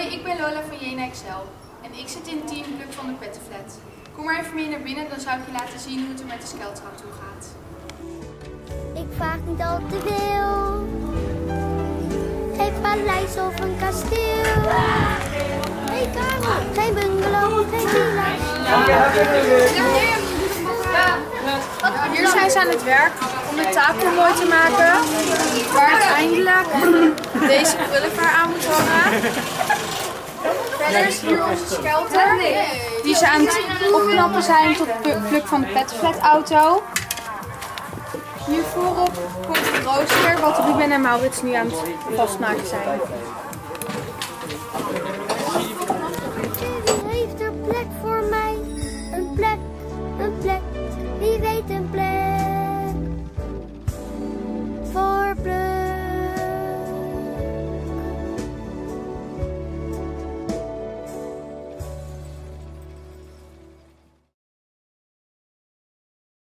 Lola van Jena Excel en ik zit in het teamclub van de Pettenflat. Kom maar even mee naar binnen, dan zou ik je laten zien hoe het er met de skeltrap toe gaat. Ik vraag niet al te veel. Geen paleis of een kasteel. Geen kamer, geen bungalow, geen villa. Hier zijn ze aan het werk om de tafel mooi te maken, waar uiteindelijk deze krullenvaar aan moet hangen ouders hier onze skelter. Die ze aan het opknappen zijn tot pluk van de petflatauto. Hier voorop komt de rooster wat Ruben en Maurits nu aan het vastmaken zijn. Heeft een plek voor mij? Een plek, een plek, wie weet een plek.